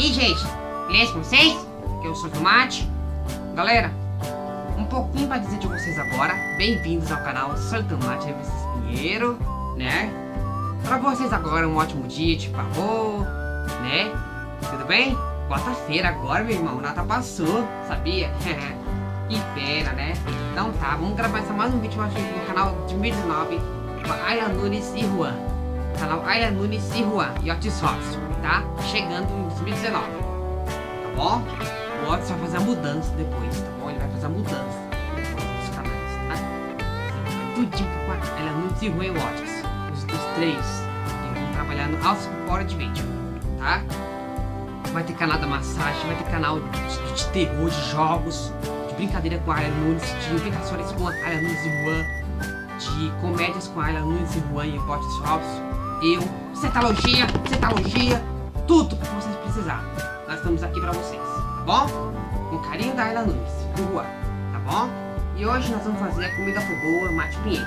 E gente, beleza com vocês? Que eu sou o Tomate. Galera, um pouquinho pra dizer de vocês agora. Bem-vindos ao canal Sou Tomate Revistas Pinheiro, né? Pra vocês agora um ótimo dia, de favor, né? Tudo bem? Quarta-feira agora, meu irmão, nada passou, sabia? que pena, né? Então tá, vamos gravar mais um vídeo no canal de 2019 com Ayla Nunes e Juan. Canal Ayla Nunes e Juan Otis Robson, tá? Chegando em 2019, tá bom? O Otis vai fazer a mudança depois, tá bom? Ele vai fazer a mudança depois dos canais, tá? Tudinho com a Ayla Nunes e Juan e Otis. Os, os três que vão trabalhar no alto fora de vídeo, tá? Vai ter canal da massagem, vai ter canal de, de terror, de jogos, brincadeira com a Ayla Nunes, de inventações com a Ayla Nunes e Juan, de comédias com a Ayla Nunes e Juan e Botes Robson, eu, cetalogia, cetalogia, tudo que vocês precisarem. Nós estamos aqui pra vocês, tá bom? Com carinho da Ayla Nunes e Juan, tá bom? E hoje nós vamos fazer a comida foi boa, mate pinheiro.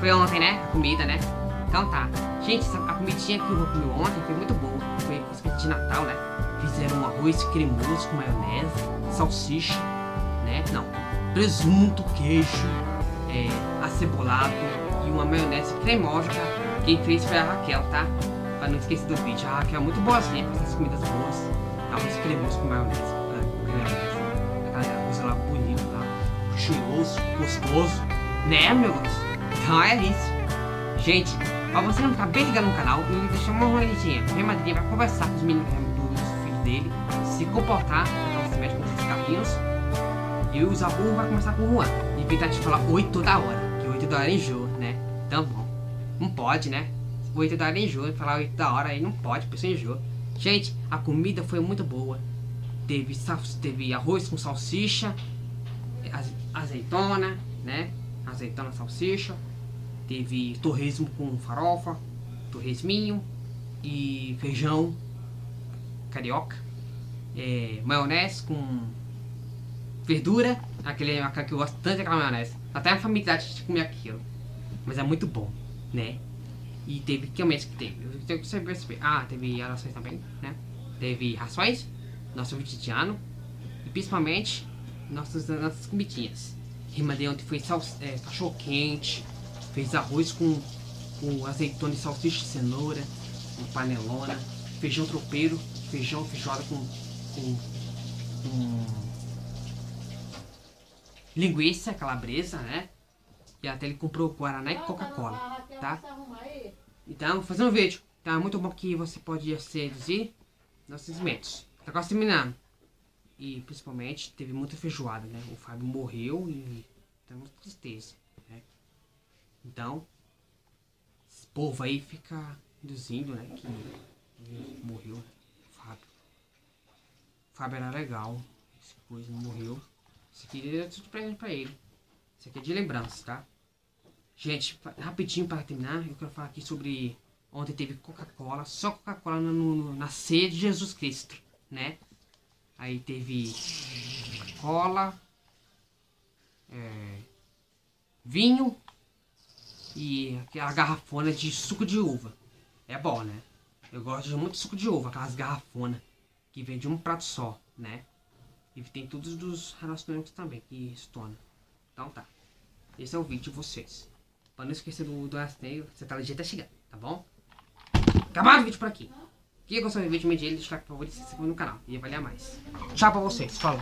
Foi ontem, né? A comida, né? Então tá. Gente, a comidinha que eu comi ontem foi muito boa. Foi coisa de Natal, né? Fizeram um arroz cremoso com maionese, salsicha, né? Não. Presunto, queijo, é, acebolado e uma maionese cremosa. Quem fez foi a Raquel, tá? Pra não esquecer do vídeo. A Raquel é muito boazinha com essas comidas boas. Arroz cremoso com maionese. Aquela arroz lá bonito, tá? Cheiroso, gostoso. Né, meu Deus? Então é isso. Gente, pra você não ficar bem ligado no canal, eu vou deixar uma roletinha. Minha madrinha vai conversar com os meninos do filho dele, se comportar, então se mexe com esses carrinhos. E o Zabu vai começar com o Juan. E evitar de falar oi toda hora. Que oi toda hora enjoa, né? Então bom. Não pode, né? Oi toda hora enjoa. Falar oi toda hora aí não pode, a pessoa enjoa. Gente, a comida foi muito boa. Teve, teve arroz com salsicha, azeitona, né? Azeitona, salsicha. Teve torresmo com farofa, torresminho e feijão carioca. É, maionese com verdura, aquele, aquele que eu gosto tanto daquela maionese. Até a familiaridade de comer aquilo. Mas é muito bom, né? E teve, que mês que teve? Eu tenho que saber, Ah, teve rações também, né? Teve rações, nosso cotidiano e principalmente nossas, nossas comidinhas. Rimadei ontem foi sal, é, cachorro quente, fez arroz com, com azeitona e salsicha e cenoura, com panelona, feijão tropeiro, feijão feijoada com, com, com linguiça calabresa, né? E até ele comprou Guaraná e Coca-Cola, tá? Então, vou fazer um vídeo. Tá muito bom que você pode seduzir nossos sentimentos. Tá quase terminando. E principalmente teve muita feijoada, né? O Fábio morreu e tá muita tristeza, né? Então, esse povo aí fica induzindo, né? Que morreu, o Fábio. O Fábio era legal, essa coisa, não morreu. Isso aqui é tudo presente pra ele. Isso aqui é de lembrança, tá? Gente, rapidinho para terminar, eu quero falar aqui sobre. Ontem teve Coca-Cola, só Coca-Cola na ceia de Jesus Cristo, né? Aí teve cola, é, vinho e aquela garrafona de suco de uva. É bom, né? Eu gosto de muito de suco de uva, aquelas garrafonas que vem de um prato só, né? E tem todos os relacionamentos também que se torna. Então tá. Esse é o vídeo de vocês. Pra não esquecer do, do rasteio, você tá ligeiro tá chegando, tá bom? Acabado o vídeo por aqui. Quem gostou do vídeo, me deixa like, por favor, e se inscreva no canal. E valer mais. Tchau pra vocês. Falou.